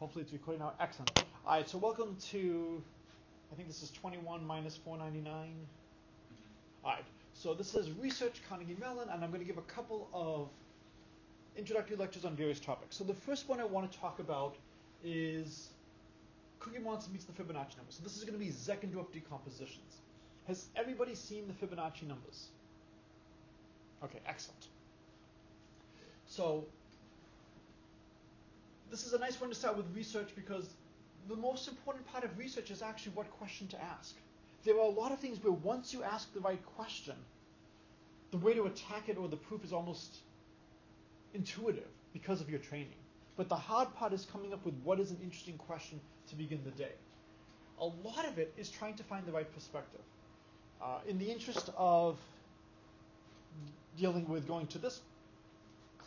Hopefully it's recording now. Excellent. All right, so welcome to, I think this is 21 minus 499. All right, so this is Research Carnegie Mellon, and I'm going to give a couple of introductory lectures on various topics. So the first one I want to talk about is Cookie Monster meets the Fibonacci number. So this is going to be Zeckendorf decompositions. Has everybody seen the Fibonacci numbers? Okay, excellent. So this is a nice one to start with research because the most important part of research is actually what question to ask. There are a lot of things where once you ask the right question, the way to attack it or the proof is almost intuitive because of your training. But the hard part is coming up with what is an interesting question to begin the day. A lot of it is trying to find the right perspective. Uh, in the interest of dealing with going to this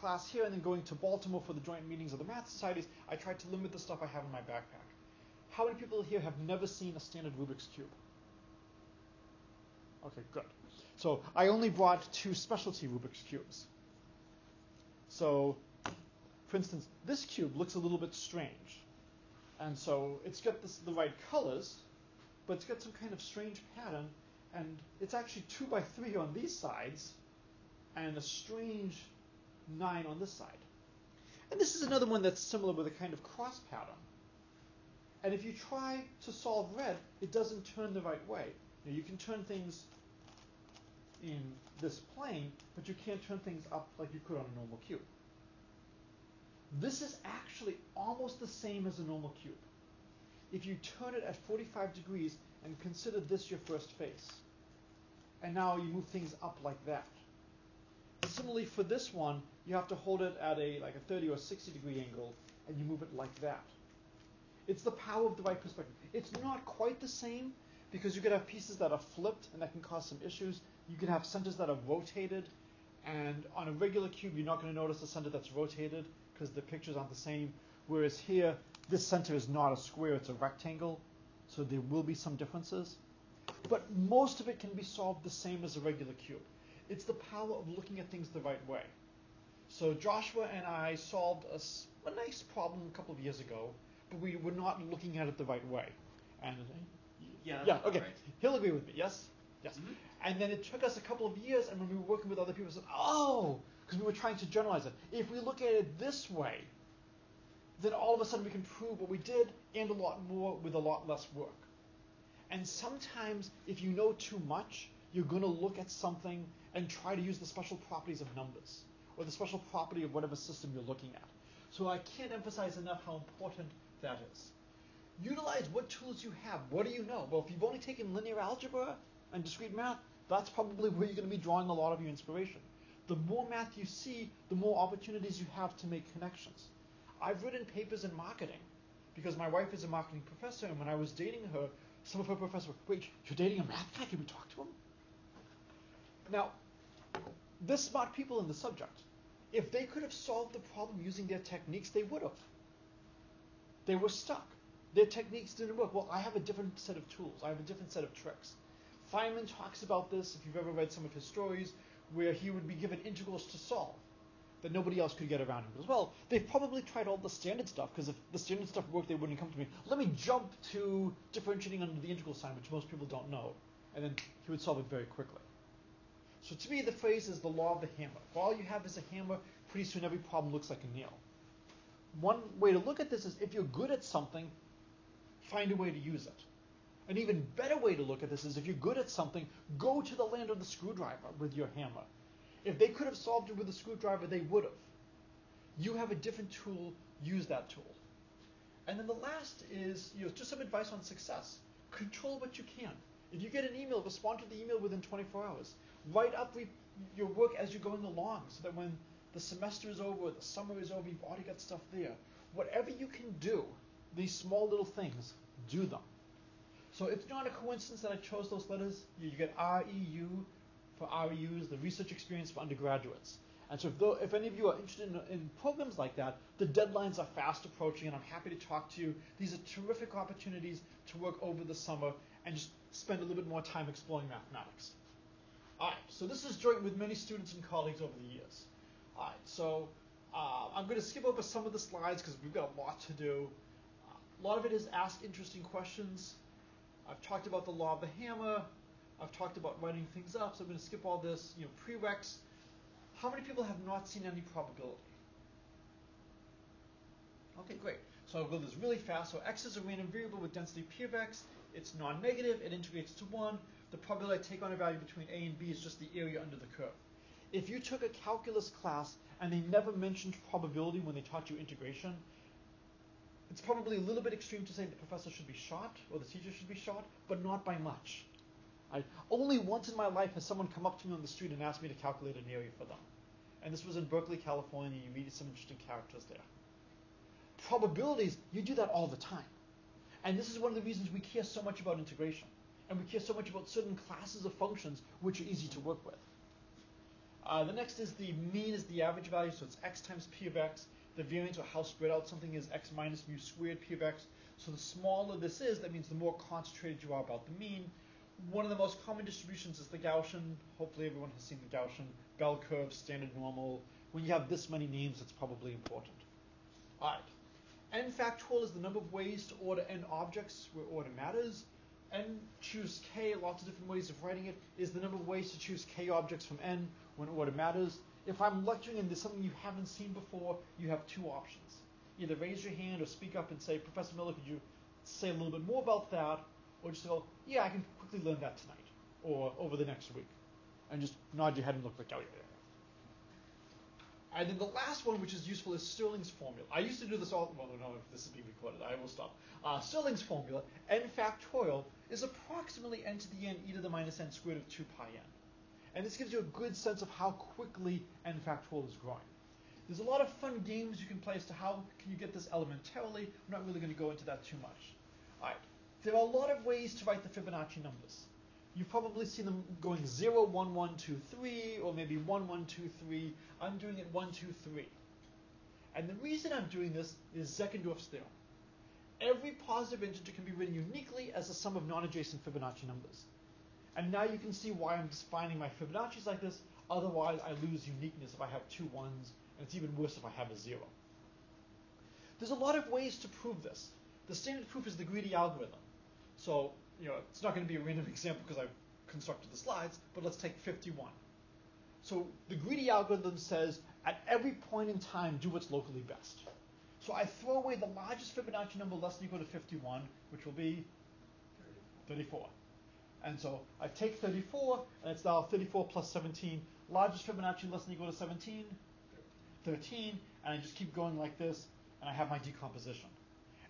class here and then going to Baltimore for the joint meetings of the math societies, I tried to limit the stuff I have in my backpack. How many people here have never seen a standard Rubik's Cube? Okay, good. So I only brought two specialty Rubik's Cubes. So, for instance, this cube looks a little bit strange. And so it's got this, the right colors, but it's got some kind of strange pattern, and it's actually two by three on these sides, and a strange 9 on this side. And this is another one that's similar with a kind of cross pattern. And if you try to solve red, it doesn't turn the right way. Now, you can turn things in this plane, but you can't turn things up like you could on a normal cube. This is actually almost the same as a normal cube. If you turn it at 45 degrees and consider this your first face, and now you move things up like that, Similarly, for this one, you have to hold it at a like a 30 or 60 degree angle, and you move it like that. It's the power of the right perspective. It's not quite the same because you could have pieces that are flipped, and that can cause some issues. You can have centers that are rotated, and on a regular cube, you're not going to notice a center that's rotated because the pictures aren't the same. Whereas here, this center is not a square; it's a rectangle, so there will be some differences. But most of it can be solved the same as a regular cube. It's the power of looking at things the right way. So Joshua and I solved a, a nice problem a couple of years ago, but we were not looking at it the right way. And yeah, yeah, okay, right. he'll agree with me. Yes, yes. Mhm. And then it took us a couple of years, and when we were working with other people, we said, oh, because we were trying to generalize it. If we look at it this way, then all of a sudden we can prove what we did and a lot more with a lot less work. And sometimes, if you know too much, you're going to look at something and try to use the special properties of numbers or the special property of whatever system you're looking at. So I can't emphasize enough how important that is. Utilize what tools you have. What do you know? Well, if you've only taken linear algebra and discrete math, that's probably where you're going to be drawing a lot of your inspiration. The more math you see, the more opportunities you have to make connections. I've written papers in marketing because my wife is a marketing professor, and when I was dating her, some of her professors were, wait, you're dating a math guy? Can we talk to him? Now, the smart people in the subject, if they could have solved the problem using their techniques, they would have. They were stuck. Their techniques didn't work. Well, I have a different set of tools. I have a different set of tricks. Feynman talks about this, if you've ever read some of his stories, where he would be given integrals to solve that nobody else could get around him. As well, they've probably tried all the standard stuff, because if the standard stuff worked, they wouldn't come to me. Let me jump to differentiating under the integral sign, which most people don't know. And then he would solve it very quickly. So to me, the phrase is the law of the hammer. If all you have is a hammer, pretty soon every problem looks like a nail. One way to look at this is if you're good at something, find a way to use it. An even better way to look at this is if you're good at something, go to the land of the screwdriver with your hammer. If they could have solved it with a screwdriver, they would have. You have a different tool, use that tool. And then the last is you know, just some advice on success. Control what you can. If you get an email, respond to the email within 24 hours. Write up re- your work as you're going along so that when the semester is over, the summer is over, you've already got stuff there. Whatever you can do, these small little things, do them. So it's not a coincidence that I chose those letters. You get REU for REUs, the research experience for undergraduates. And so if, though, if any of you are interested in, in programs like that, the deadlines are fast approaching, and I'm happy to talk to you. These are terrific opportunities to work over the summer and just spend a little bit more time exploring mathematics. All right, so this is joint with many students and colleagues over the years. All right, so uh, I'm going to skip over some of the slides because we've got a lot to do. A lot of it is ask interesting questions. I've talked about the law of the hammer. I've talked about writing things up, so I'm going to skip all this. You know, prereqs. How many people have not seen any probability? Okay, great. So I'll go this really fast. So x is a random variable with density p of x. It's non-negative. It integrates to 1. The probability take on a value between a and b is just the area under the curve. If you took a calculus class and they never mentioned probability when they taught you integration, it's probably a little bit extreme to say the professor should be shot or the teacher should be shot, but not by much. I, only once in my life has someone come up to me on the street and asked me to calculate an area for them. And this was in Berkeley, California. You meet some interesting characters there. Probabilities, you do that all the time. And this is one of the reasons we care so much about integration. And we care so much about certain classes of functions which are easy to work with. Uh, the next is the mean is the average value, so it's x times p of x. The variance or how spread out something is x minus mu squared p of x. So the smaller this is, that means the more concentrated you are about the mean. One of the most common distributions is the Gaussian. Hopefully everyone has seen the Gaussian bell curve, standard normal. When you have this many names, it's probably important. All right. n factorial is the number of ways to order n objects where order matters. N choose k, lots of different ways of writing it, is the number of ways to choose k objects from n when order matters. If I'm lecturing and there's something you haven't seen before, you have two options. Either raise your hand or speak up and say, Professor Miller, could you say a little bit more about that? Or just go, yeah, I can quickly learn that tonight or over the next week. And just nod your head and look like, oh, yeah, yeah. And then the last one, which is useful, is Stirling's formula. I used to do this all, well, no, if this is being recorded, I will stop. Uh, Stirling's formula, n factorial, is approximately n to the n e to the minus n squared of 2 pi n. And this gives you a good sense of how quickly n factorial is growing. There's a lot of fun games you can play as to how can you get this elementarily. I'm not really going to go into that too much. All right. There are a lot of ways to write the Fibonacci numbers. You've probably seen them going 0, 1, 1, 2, 3, or maybe 1, 1, 2, 3. I'm doing it 1, 2, 3. And the reason I'm doing this is Zeckendorf's theorem. Every positive integer can be written uniquely as a sum of non-adjacent Fibonacci numbers. And now you can see why I'm defining my Fibonacci's like this. Otherwise, I lose uniqueness if I have two ones, and it's even worse if I have a zero. There's a lot of ways to prove this. The standard proof is the greedy algorithm. So, you know, it's not going to be a random example because I've constructed the slides, but let's take 51. So the greedy algorithm says at every point in time, do what's locally best. So I throw away the largest Fibonacci number less than or equal to 51, which will be 34. And so I take 34, and it's now 34 plus 17. Largest Fibonacci less than or equal to 17, 13, and I just keep going like this, and I have my decomposition.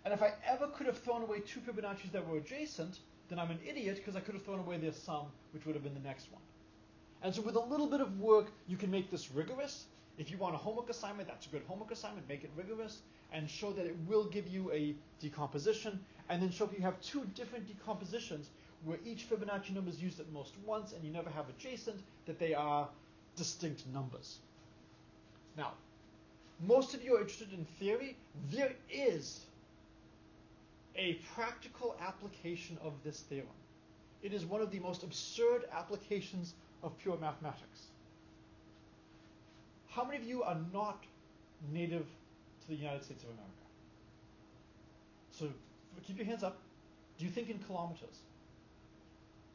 And if I ever could have thrown away two Fibonacci's that were adjacent, then I'm an idiot because I could have thrown away their sum, which would have been the next one. And so with a little bit of work, you can make this rigorous. If you want a homework assignment, that's a good homework assignment. Make it rigorous and show that it will give you a decomposition, and then show if you have two different decompositions where each Fibonacci number is used at most once and you never have adjacent, that they are distinct numbers. Now, most of you are interested in theory. There is a practical application of this theorem. It is one of the most absurd applications of pure mathematics. How many of you are not native the United States of America? So keep your hands up. Do you think in kilometers?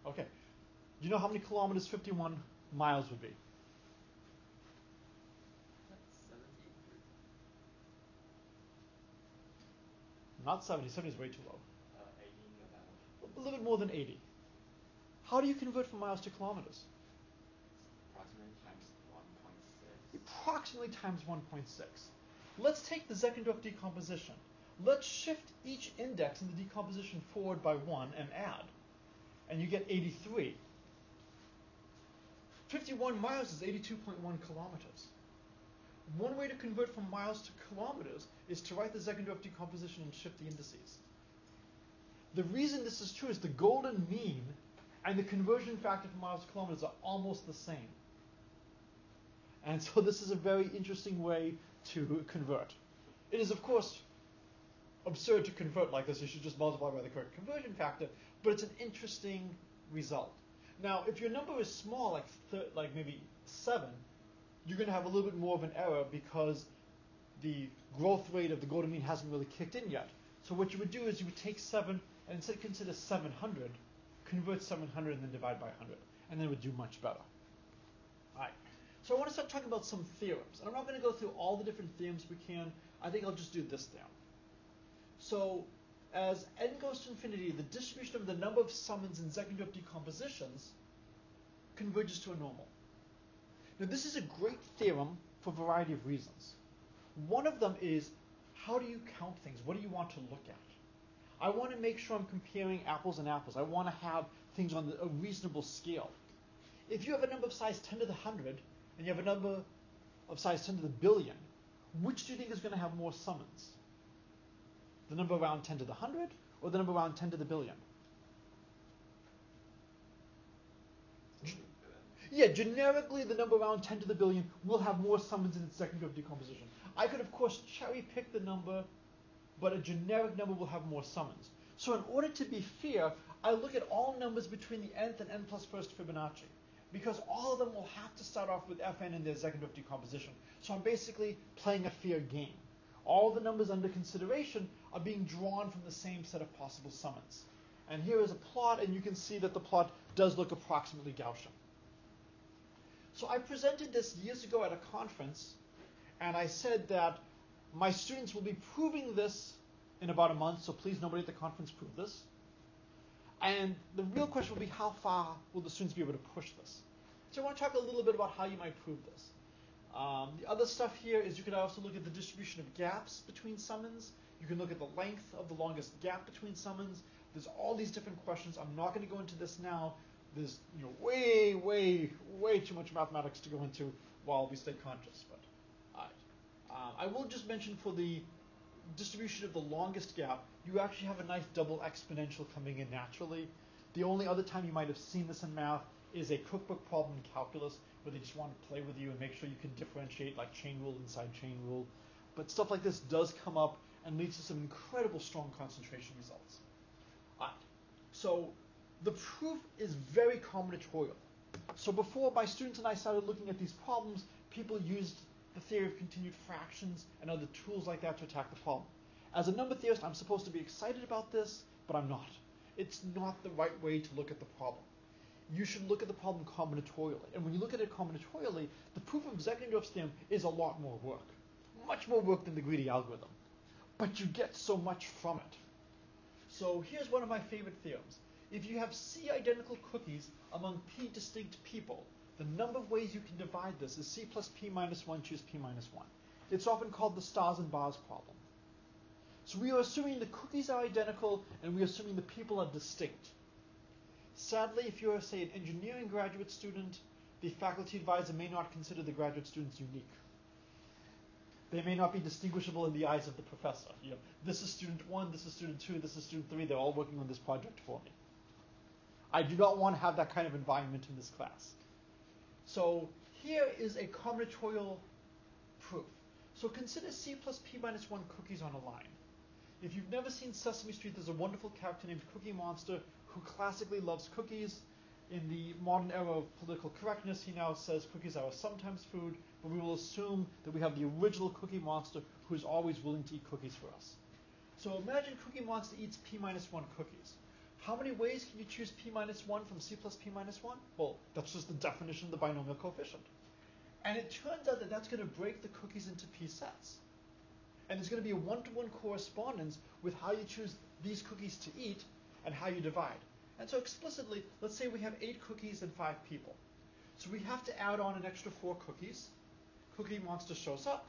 Okay. Do you know how many kilometers 51 miles would be? Not 70. 70 is way too low. Uh, A little bit more than 80. How do you convert from miles to kilometers? approximately times 1.6. Approximately times 1.6. Let's take the Zeckendorf decomposition. Let's shift each index in the decomposition forward by 1 and add. And you get 83. 51 miles is 82.1 kilometers. One way to convert from miles to kilometers is to write the Zeckendorf decomposition and shift the indices. The reason this is true is the golden mean and the conversion factor from miles to kilometers are almost the same. And so this is a very interesting way to convert. It is, of course, absurd to convert like this. You should just multiply by the correct conversion factor, but it's an interesting result. Now, if your number is small, like like maybe seven, you're going to have a little bit more of an error because the growth rate of the golden mean hasn't really kicked in yet. So what you would do is you would take 7 and instead consider 700, convert 700 and then divide by 100. And then it would do much better. So I want to start talking about some theorems. And I'm not going to go through all the different theorems we can. I think I'll just do this theorem. So as n goes to infinity, the distribution of the number of summands in Zeckendorf decompositions converges to a normal. Now this is a great theorem for a variety of reasons. One of them is how do you count things? What do you want to look at? I want to make sure I'm comparing apples and apples. I want to have things on a reasonable scale. If you have a number of size 10 to the 100 and you have a number of size 10 to the billion, which do you think is going to have more summands? The number around 10 to the 100 or the number around 10 to the billion? Yeah, generically, the number around 10 to the billion will have more summands in its Zeckendorf decomposition. I could, of course, cherry pick the number, but a generic number will have more summands. So in order to be fair, I look at all numbers between the nth and n plus first Fibonacci, because all of them will have to start off with Fn in their Zeckendorf decomposition. So I'm basically playing a fair game. All the numbers under consideration are being drawn from the same set of possible summands. And here is a plot, and you can see that the plot does look approximately Gaussian. So I presented this years ago at a conference, and I said that my students will be proving this in about a month, so please nobody at the conference prove this. And the real question will be how far will the students be able to push this? So I want to talk a little bit about how you might prove this. Um, the other stuff here is you could also look at the distribution of gaps between summands. You can look at the length of the longest gap between summands. There's all these different questions. I'm not going to go into this now there's you know way, way, way too much mathematics to go into while we stay conscious. But uh, I will just mention for the distribution of the longest gap, you actually have a nice double exponential coming in naturally. The only other time you might have seen this in math is a cookbook problem in calculus where they just want to play with you and make sure you can differentiate like chain rule inside chain rule. But stuff like this does come up and leads to some incredible strong concentration results. All right. So the proof is very combinatorial. So before my students and I started looking at these problems, people used the theory of continued fractions and other tools like that to attack the problem. As a number theorist, I'm supposed to be excited about this, but I'm not. It's not the right way to look at the problem. You should look at the problem combinatorially. And when you look at it combinatorially, the proof of Zeckendorf's theorem is a lot more work. Much more work than the greedy algorithm. But you get so much from it. So here's one of my favorite theorems if you have C identical cookies among P distinct people, the number of ways you can divide this is C plus P minus 1 choose P minus 1. It's often called the stars and bars problem. So we are assuming the cookies are identical and we are assuming the people are distinct. Sadly, if you're, say, an engineering graduate student, the faculty advisor may not consider the graduate students unique. They may not be distinguishable in the eyes of the professor. You know, this is student one, this is student two, this is student three, they're all working on this project for me. I do not want to have that kind of environment in this class. So here is a combinatorial proof. So consider C plus P minus 1 cookies on a line. If you've never seen Sesame Street, there's a wonderful character named Cookie Monster who classically loves cookies. In the modern era of political correctness, he now says cookies are sometimes food, but we will assume that we have the original Cookie Monster who is always willing to eat cookies for us. So imagine Cookie Monster eats P minus 1 cookies. How many ways can you choose p minus 1 from c plus p minus 1? Well, that's just the definition of the binomial coefficient. And it turns out that that's going to break the cookies into p sets. And there's going to be a one-to-one correspondence with how you choose these cookies to eat and how you divide. And so explicitly, let's say we have eight cookies and five people. So we have to add on an extra four cookies. Cookie Monster shows up.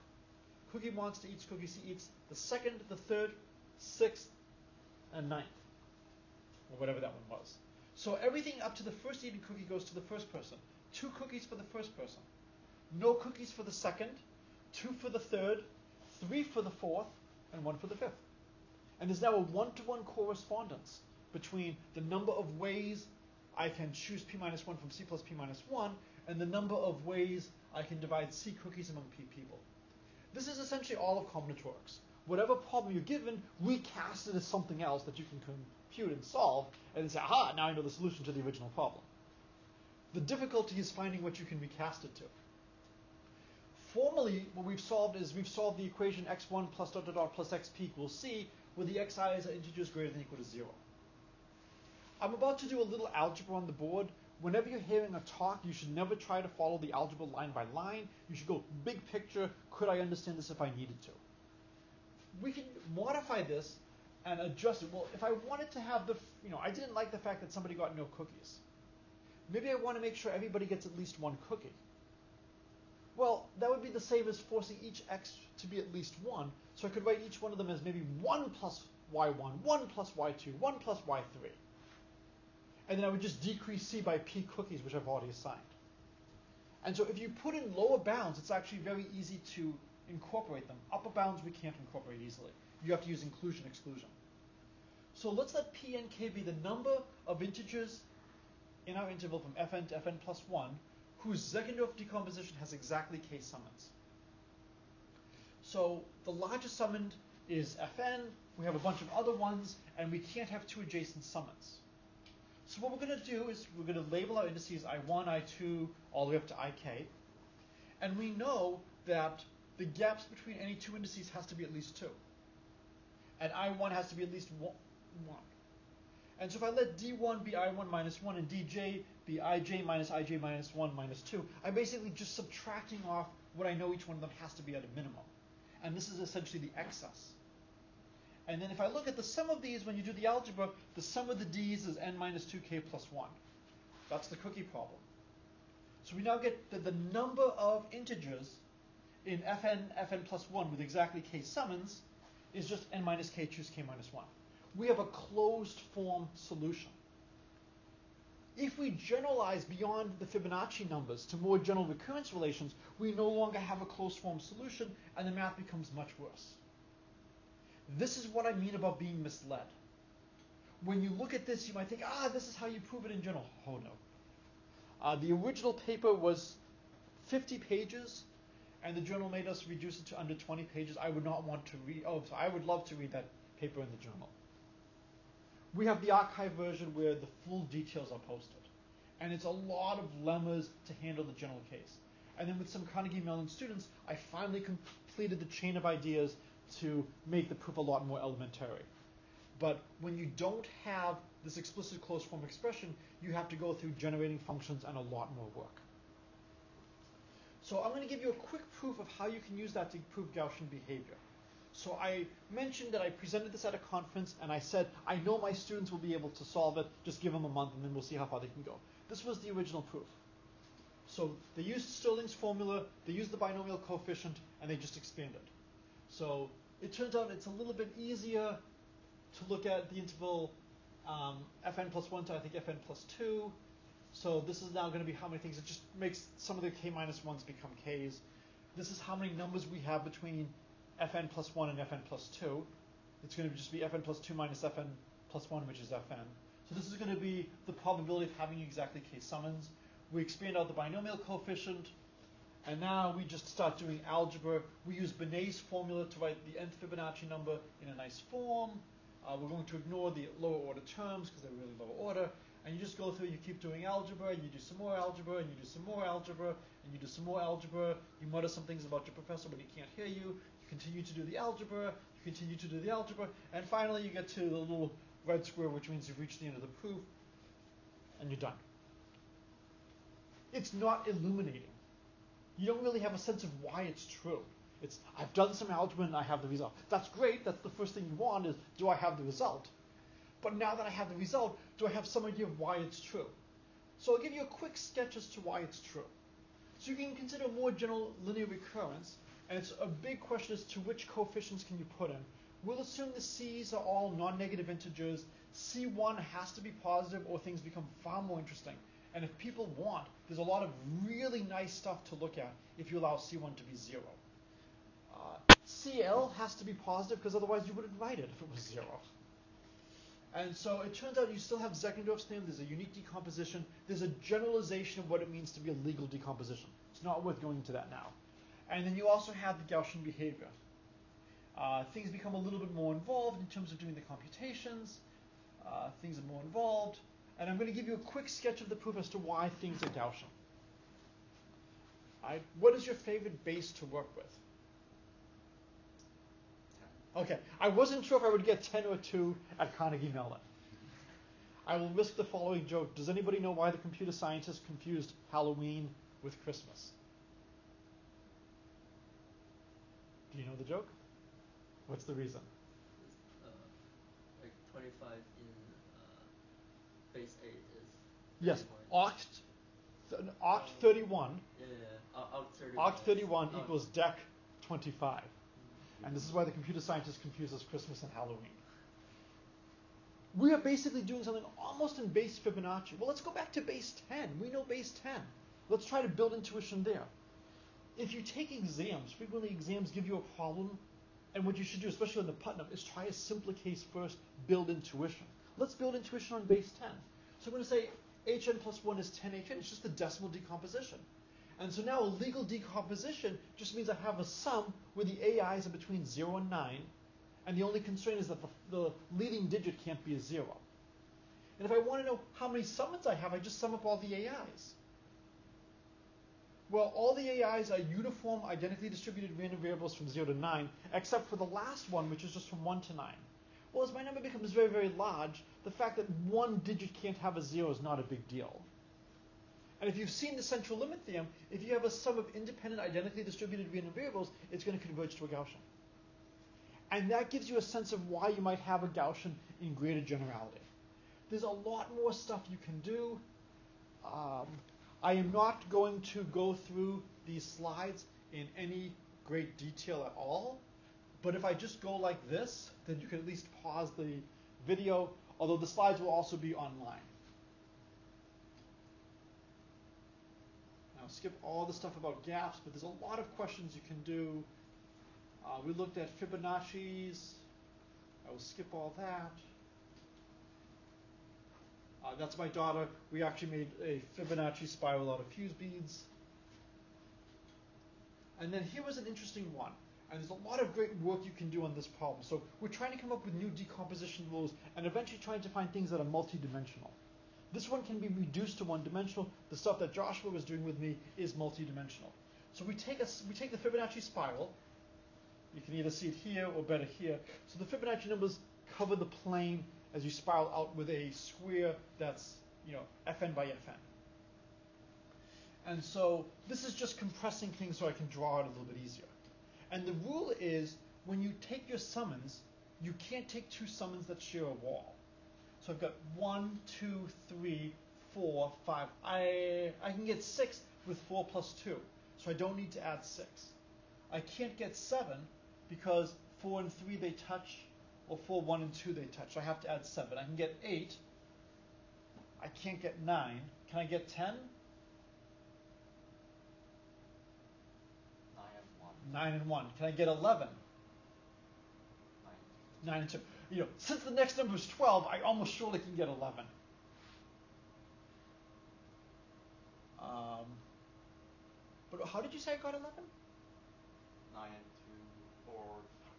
Cookie Monster eats cookies. He eats the second, the third, sixth, and ninth or whatever that one was. So everything up to the first eaten cookie goes to the first person. Two cookies for the first person. No cookies for the second, two for the third, three for the fourth, and one for the fifth. And there's now a one-to-one correspondence between the number of ways I can choose p minus 1 from c plus p minus 1 and the number of ways I can divide c cookies among p people. This is essentially all of combinatorics. Whatever problem you're given, recast it as something else that you can compute and solve, and then say, aha, now I know the solution to the original problem. The difficulty is finding what you can recast it to. formally, what we've solved is we've solved the equation x1 plus dot dot dot plus xp equals c, where the xi's are integers greater than or equal to 0. I'm about to do a little algebra on the board. Whenever you're hearing a talk, you should never try to follow the algebra line by line. You should go big picture. Could I understand this if I needed to? We can modify this and adjust it. Well, if I wanted to have the, you know, I didn't like the fact that somebody got no cookies. Maybe I want to make sure everybody gets at least one cookie. Well, that would be the same as forcing each x to be at least 1. So I could write each one of them as maybe 1 plus y1, 1 plus y2, 1 plus y3. And then I would just decrease c by p cookies, which I've already assigned. And so if you put in lower bounds, it's actually very easy to incorporate them. Upper bounds we can't incorporate easily. You have to use inclusion exclusion. So let's let p and k be the number of integers in our interval from fn to fn plus 1 whose Zeckendorf decomposition has exactly k summands. So the largest summand is fn, we have a bunch of other ones, and we can't have two adjacent summands. So what we're going to do is we're going to label our indices I1, I2, all the way up to IK. And we know that the gaps between any two indices has to be at least 2. And I1 has to be at least 1. And so if I let D1 be I1 minus 1 and DJ be ij minus ij minus 1 minus 2, I'm basically just subtracting off what I know each one of them has to be at a minimum. And this is essentially the excess. And then if I look at the sum of these, when you do the algebra, the sum of the d's is n minus 2k plus 1. That's the cookie problem. So we now get that the number of integers in fn, fn plus 1 with exactly k summands is just n minus k choose k minus 1. We have a closed form solution. If we generalize beyond the Fibonacci numbers to more general recurrence relations, we no longer have a closed form solution and the math becomes much worse. This is what I mean about being misled. When you look at this, you might think, ah, this is how you prove it in general. Oh no. Uh, the original paper was 50 pages, and the journal made us reduce it to under 20 pages. I would not want to read. Oh, so I would love to read that paper in the journal we have the archive version where the full details are posted. And it's a lot of lemmas to handle the general case. And then with some Carnegie Mellon students, I finally completed the chain of ideas to make the proof a lot more elementary. But when you don't have this explicit closed form expression, you have to go through generating functions and a lot more work. So I'm going to give you a quick proof of how you can use that to prove Gaussian behavior. So I mentioned that I presented this at a conference and I said, I know my students will be able to solve it, just give them a month and then we'll see how far they can go. This was the original proof. So they used Stirling's formula, they used the binomial coefficient, and they just expanded. So it turns out it's a little bit easier to look at the interval um, fn plus 1 to I think fn plus 2. So this is now going to be how many things. It just makes some of the k minus 1s become k's. This is how many numbers we have between fn plus 1 and fn plus 2. It's going to just be fn plus 2 minus fn plus 1, which is fn. So this is going to be the probability of having exactly k summands. We expand out the binomial coefficient, and now we just start doing algebra. We use Binet's formula to write the nth Fibonacci number in a nice form. Uh, we're going to ignore the lower order terms because they're really lower order. And you just go through, you keep doing algebra, and you do some more algebra, and you do some more algebra, and you do some more algebra. You mutter some things about your professor, but he can't hear you, you continue to do the algebra, you continue to do the algebra, and finally you get to the little red square, which means you've reached the end of the proof, and you're done. It's not illuminating. You don't really have a sense of why it's true. It's, I've done some algebra and I have the result. That's great. That's the first thing you want is, do I have the result? But now that I have the result, do I have some idea of why it's true? So I'll give you a quick sketch as to why it's true. So you can consider more general linear recurrence and it's a big question as to which coefficients can you put in. We'll assume the c's are all non-negative integers. C1 has to be positive or things become far more interesting. And if people want, there's a lot of really nice stuff to look at if you allow C1 to be zero. Uh, CL has to be positive because otherwise you wouldn't write it if it was zero. And so it turns out you still have Zeckendorf's theorem. There's a unique decomposition. There's a generalization of what it means to be a legal decomposition. It's not worth going into that now. And then you also have the Gaussian behavior. Uh, things become a little bit more involved in terms of doing the computations. Uh, things are more involved. And I'm going to give you a quick sketch of the proof as to why things are Gaussian. Alright, what is your favorite base to work with? Okay, I wasn't sure if I would get 10 or 2 at Carnegie Mellon. I will risk the following joke. Does anybody know why the computer scientists confused Halloween with Christmas? Do you know the joke? What's the reason? uh, like 25 in uh, base 8 is Yes, 31. oct, th- oct 31, Yeah, yeah, yeah. Out 31. oct 31 Out- equals dec 25. And this is why the computer scientists confuses Christmas and Halloween. We are basically doing something almost in base Fibonacci. Well, let's go back to base 10. We know base 10. Let's try to build intuition there. If you take exams, frequently exams give you a problem, and what you should do, especially on the Putnam, is try a simpler case first, build intuition. Let's build intuition on base 10. So I'm going to say hn plus 1 is 10hn. It's just the decimal decomposition. And so now a legal decomposition just means I have a sum where the AIs are between 0 and 9, and the only constraint is that the, the leading digit can't be a 0. And if I want to know how many summands I have, I just sum up all the AIs. Well, all the AIs are uniform, identically distributed random variables from 0 to 9, except for the last one, which is just from 1 to 9. Well, as my number becomes very, very large, the fact that one digit can't have a 0 is not a big deal. And if you've seen the central limit theorem, if you have a sum of independent, identically distributed random variables, it's going to converge to a Gaussian. And that gives you a sense of why you might have a Gaussian in greater generality. There's a lot more stuff you can do. Um, I am not going to go through these slides in any great detail at all. But if I just go like this, then you can at least pause the video, although the slides will also be online. Now skip all the stuff about gaps, but there's a lot of questions you can do. Uh, we looked at Fibonacci's. I will skip all that. Uh, that's my daughter. We actually made a Fibonacci spiral out of fuse beads. And then here was an interesting one. And there's a lot of great work you can do on this problem. So we're trying to come up with new decomposition rules and eventually trying to find things that are multidimensional. This one can be reduced to one dimensional. The stuff that Joshua was doing with me is multidimensional. So we take, a, we take the Fibonacci spiral. You can either see it here or better here. So the Fibonacci numbers cover the plane as you spiral out with a square that's, you know, fn by fn. And so this is just compressing things so I can draw it a little bit easier. And the rule is when you take your summands, you can't take two summands that share a wall. So I've got one, two, three, four, five. I, I can get six with four plus two. So I don't need to add six. I can't get seven because four and three they touch, or four, one, and two they touch. So I have to add seven. I can get eight. I can't get nine. Can I get ten? Nine and one. Nine and one. Can I get eleven? Nine. Nine and two. You know, since the next number is twelve, I almost surely can get eleven. Um, but how did you say I got eleven? Nine and two or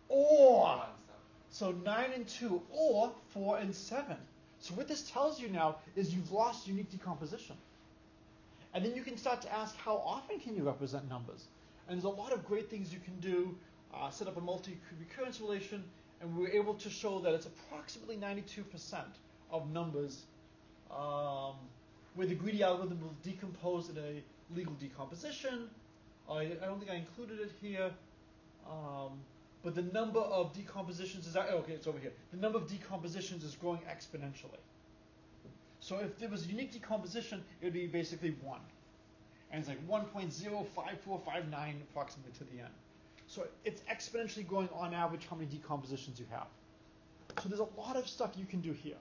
Or four and seven. so nine and two, or four and seven. So what this tells you now is you've lost unique decomposition. And then you can start to ask how often can you represent numbers? And there's a lot of great things you can do. Uh, set up a multi-recurrence relation, and we were able to show that it's approximately 92% of numbers um, where the greedy algorithm will decompose in a legal decomposition. I, I don't think I included it here. Um, but the number of decompositions is okay. It's over here. The number of decompositions is growing exponentially. So if there was a unique decomposition, it would be basically one, and it's like 1.05459 approximately to the end. So it's exponentially growing on average how many decompositions you have. So there's a lot of stuff you can do here.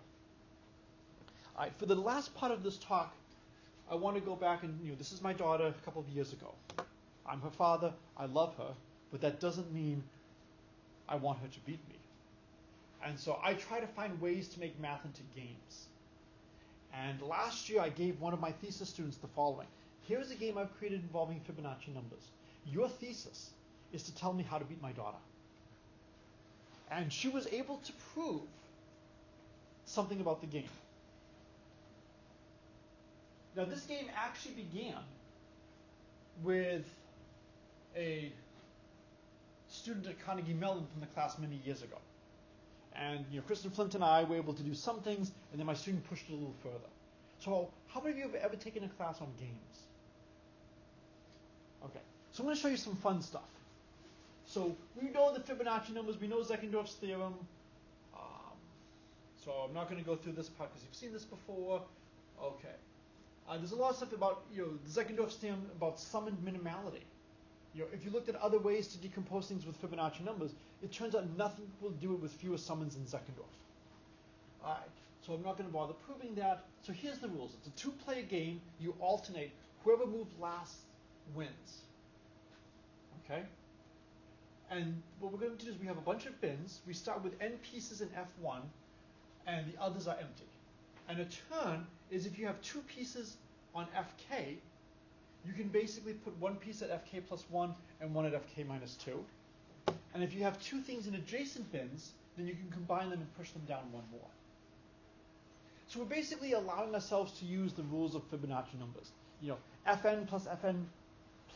All right, for the last part of this talk, I want to go back and you know this is my daughter a couple of years ago. I'm her father. I love her, but that doesn't mean I want her to beat me. And so I try to find ways to make math into games. And last year I gave one of my thesis students the following. Here's a game I've created involving Fibonacci numbers. Your thesis is to tell me how to beat my daughter. And she was able to prove something about the game. Now, this game actually began with a student at Carnegie Mellon from the class many years ago. And you know, Kristen Flint and I were able to do some things, and then my student pushed it a little further. So, how many of you have ever taken a class on games? Okay, so I'm going to show you some fun stuff. So we know the Fibonacci numbers, we know Zeckendorf's theorem. Um, so I'm not going to go through this part because you've seen this before. Okay. Uh, there's a lot of stuff about you know Zeckendorf's theorem about sum minimality. You know, if you looked at other ways to decompose things with Fibonacci numbers, it turns out nothing will do it with fewer summands than Zeckendorf. All right. So I'm not going to bother proving that. So here's the rules. It's a two-player game. You alternate. Whoever moves last wins. Okay? And what we're going to do is we have a bunch of bins. We start with n pieces in F1, and the others are empty. And a turn is if you have two pieces on Fk, you can basically put one piece at Fk plus 1 and one at Fk minus 2. And if you have two things in adjacent bins, then you can combine them and push them down one more. So we're basically allowing ourselves to use the rules of Fibonacci numbers. You know, Fn plus Fn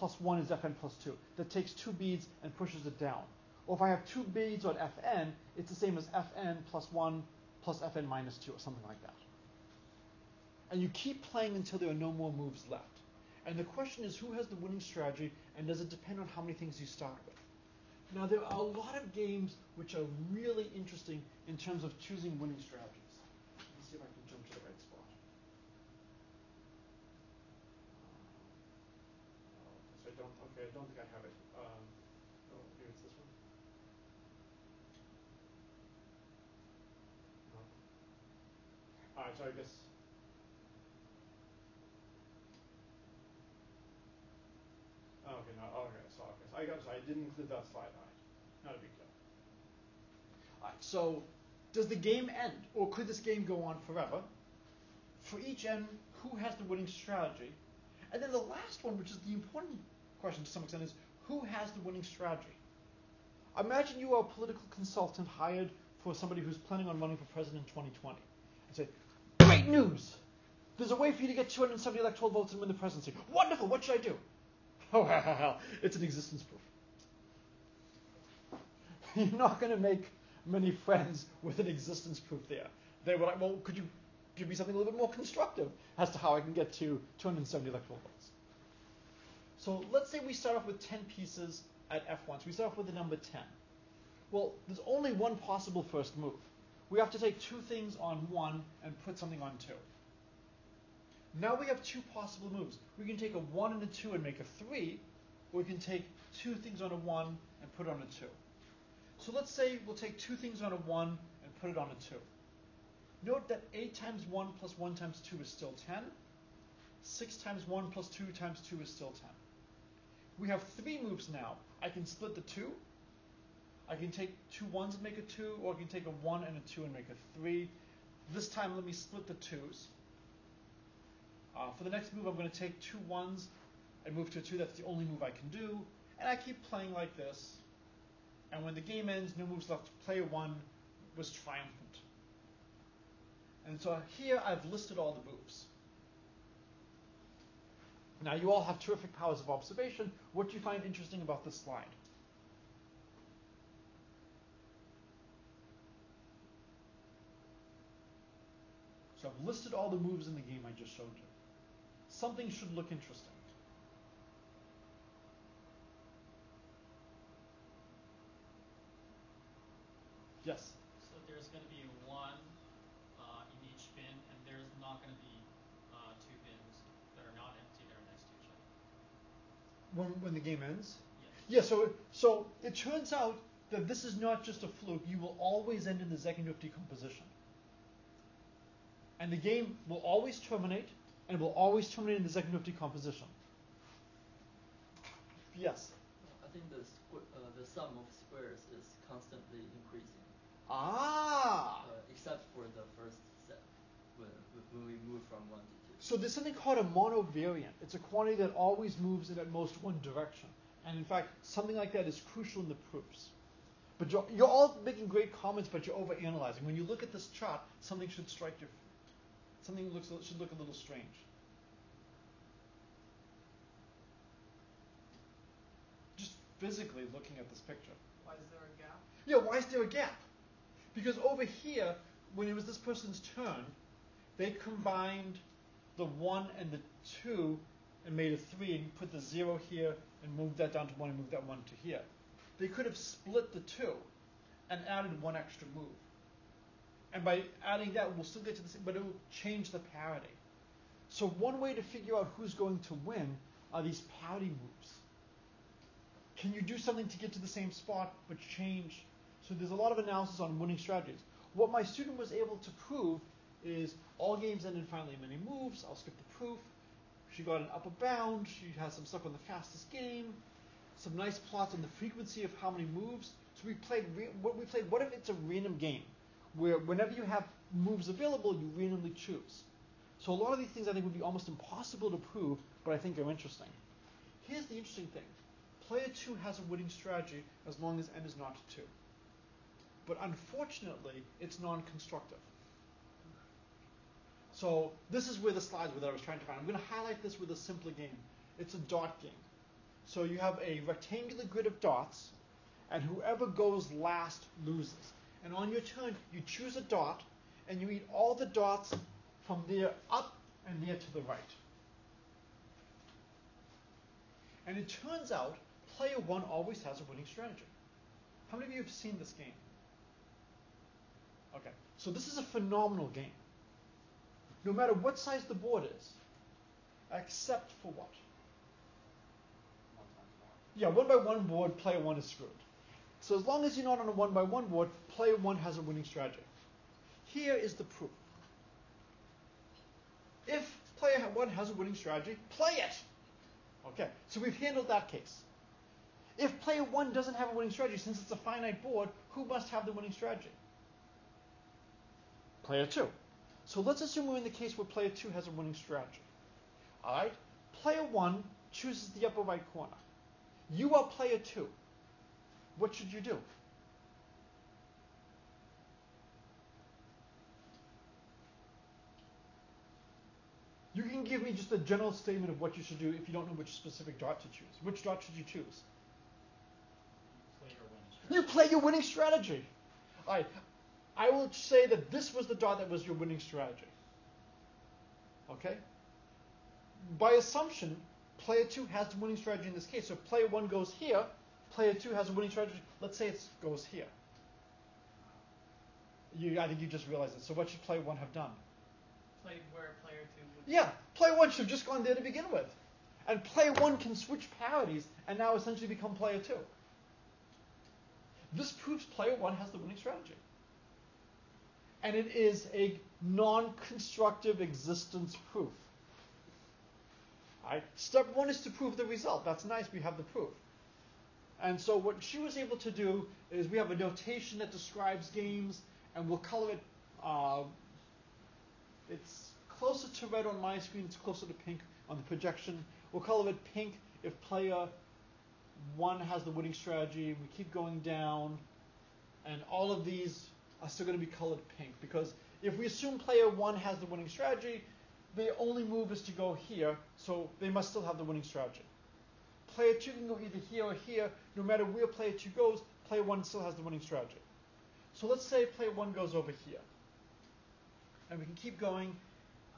plus 1 is Fn plus 2. That takes two beads and pushes it down. Or if I have two beads on Fn, it's the same as Fn plus 1 plus Fn minus 2 or something like that. And you keep playing until there are no more moves left. And the question is who has the winning strategy and does it depend on how many things you start with? Now there are a lot of games which are really interesting in terms of choosing winning strategies. Let's see if I can jump to the right spot. Uh, so I don't. Okay, I don't think I have it. Um, oh, maybe it's this one. No. All right. So I guess. Oh, okay. No. Oh, okay. So okay. So I didn't include that slide. All right. Not a big deal. All right. So does the game end, or could this game go on forever? For each end, who has the winning strategy? And then the last one, which is the important question to some extent, is who has the winning strategy? Imagine you are a political consultant hired for somebody who's planning on running for president in 2020. And say, great news! There's a way for you to get 270 electoral votes and win the presidency. Wonderful, what should I do? Oh, well, it's an existence proof. You're not going to make many friends with an existence proof there. They were like, well, could you give me something a little bit more constructive as to how I can get to 270 electoral votes? So let's say we start off with 10 pieces at F1. So we start off with the number 10. Well, there's only one possible first move. We have to take two things on 1 and put something on 2. Now we have two possible moves. We can take a 1 and a 2 and make a 3, or we can take two things on a 1 and put on a 2. So let's say we'll take two things on a 1 and put it on a 2. Note that 8 times 1 plus 1 times 2 is still 10. 6 times 1 plus 2 times 2 is still 10. We have three moves now. I can split the 2. I can take two 1s and make a 2, or I can take a 1 and a 2 and make a 3. This time let me split the 2's. Uh, for the next move, I'm going to take two 1s and move to a 2. That's the only move I can do. And I keep playing like this. And when the game ends, no moves left. Player 1 was triumphant. And so here I've listed all the moves. Now you all have terrific powers of observation. What do you find interesting about this slide? So I've listed all the moves in the game I just showed you. Something should look interesting. Yes? So there's going to be one uh, in each bin, and there's not going to be uh, two bins that are not empty that are next to each other. When, when the game ends? Yes. Yeah, so it, so it turns out that this is not just a fluke. You will always end in the Zeckendorf decomposition. And the game will always terminate, and will always terminate in the Zeckendorf decomposition. Yes? I think the squ- uh, the sum of squares is constantly increasing, Ah! uh, except for the first set when when we move from one to two. So there's something called a monovariant. It's a quantity that always moves in at most one direction. And in fact, something like that is crucial in the proofs. But you're, you're all making great comments, but you're overanalyzing. When you look at this chart, something should strike you. Something looks should look a little strange. Just physically looking at this picture. Why is there a gap? Yeah, why is there a gap? Because over here, when it was this person's turn, they combined the 1 and the 2 and made a 3 and put the 0 here and moved that down to 1 and moved that 1 to here. They could have split the 2 and added one extra move. And by adding that, we'll still get to the same, but it will change the parity. So one way to figure out who's going to win are these parity moves. Can you do something to get to the same spot but change? So there's a lot of analysis on winning strategies. What my student was able to prove is all games end in finally many moves. I'll skip the proof. She got an upper bound. She has some stuff on the fastest game. Some nice plots on the frequency of how many moves. So we played what we played. What if it's a random game, where whenever you have moves available, you randomly choose. So a lot of these things I think would be almost impossible to prove, but I think are interesting. Here's the interesting thing. Player 2 has a winning strategy as long as n is not 2. But unfortunately, it's non-constructive. So this is where the slides were that I was trying to find. I'm going to highlight this with a simpler game. It's a dot game. So you have a rectangular grid of dots, and whoever goes last loses. And on your turn, you choose a dot, and you eat all the dots from there up and there to the right. And it turns out player one always has a winning strategy. How many of you have seen this game? Okay, so this is a phenomenal game. No matter what size the board is, except for what? One. Yeah, one by one board, player one is screwed. So as long as you're not on a one by one board, player one has a winning strategy. Here is the proof. If player one has a winning strategy, play it. Okay, so we've handled that case. If player one doesn't have a winning strategy, since it's a finite board, who must have the winning strategy? Player two. So let's assume we're in the case where player two has a winning strategy. All right, player one chooses the upper right corner. You are player two. What should you do? You can give me just a general statement of what you should do if you don't know which specific dot to choose. Which dot should you choose? Play your winning You play your winning strategy. All right. I will say that this was the dot that was your winning strategy. Okay? By assumption, player two has the winning strategy in this case. So if player one goes here, player two has a winning strategy. Let's say it goes here. You, I think you just realized it. So what should player one have done? Played where player two would. Yeah, player one should have just gone there to begin with. And player one can switch parities and now essentially become player two. This proves player one has the winning strategy. And it is a non constructive existence proof. Right? Step one is to prove the result. That's nice, we have the proof. And so what she was able to do is we have a notation that describes games, and we'll color it. Uh, it's closer to red on my screen. It's closer to pink on the projection. We'll color it pink if player one has the winning strategy. We keep going down, and all of these are still going to be colored pink because if we assume player one has the winning strategy, their only move is to go here, so they must still have the winning strategy. Player two can go either here or here. No matter where player two goes, player one still has the winning strategy. So let's say player one goes over here. And we can keep going.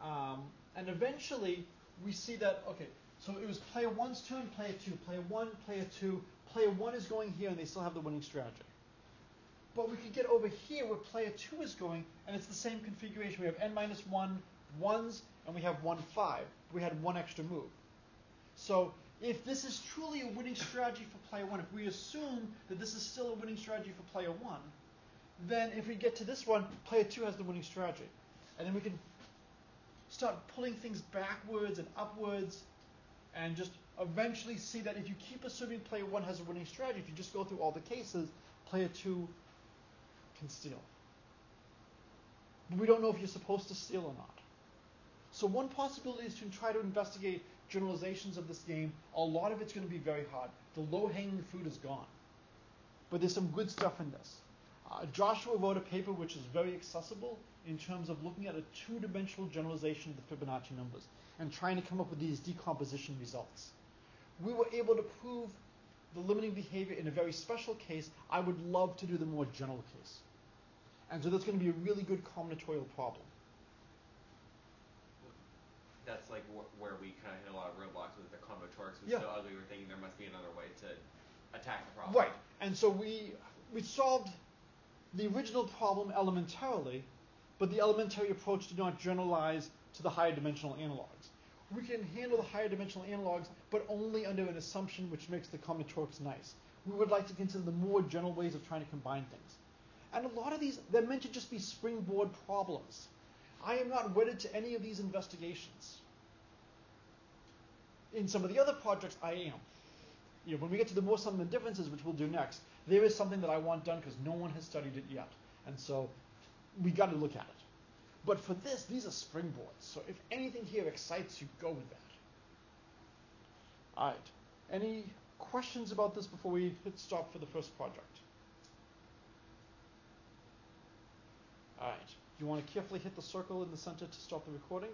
Um, and eventually we see that, okay, so it was player one's turn, player two, player one, player two. Player one is going here and they still have the winning strategy. But we could get over here where player two is going, and it's the same configuration. We have n minus one ones, and we have one five. We had one extra move. So if this is truly a winning strategy for player one, if we assume that this is still a winning strategy for player one, then if we get to this one, player two has the winning strategy. And then we can start pulling things backwards and upwards and just eventually see that if you keep assuming player one has a winning strategy, if you just go through all the cases, player two can steal. But we don't know if you're supposed to steal or not. So one possibility is to try to investigate generalizations of this game. A lot of it's going to be very hard. The low-hanging fruit is gone. But there's some good stuff in this. Uh, Joshua wrote a paper which is very accessible in terms of looking at a two-dimensional generalization of the Fibonacci numbers and trying to come up with these decomposition results. We were able to prove the limiting behavior in a very special case, I would love to do the more general case. And so that's going to be a really good combinatorial problem. That's like wh- where we kind of hit a lot of roadblocks with the combinatorics was Yeah. so ugly. We're thinking there must be another way to attack the problem. Right. And so we we solved the original problem elementarily, but the elementary approach did not generalize to the higher dimensional analogs. We can handle the higher dimensional analogs, but only under an assumption which makes the combinatorics nice. We would like to consider the more general ways of trying to combine things. And a lot of these, they're meant to just be springboard problems. I am not wedded to any of these investigations. In some of the other projects, I am you know, when we get to the more sum differences, which we'll do next, there is something that I want done because no one has studied it yet, and so we got to look at it. But for this, these are springboards. So if anything here excites you, go with that. All right. Any questions about this before we hit stop for the first project? All right. You want to carefully hit the circle in the center to stop the recording?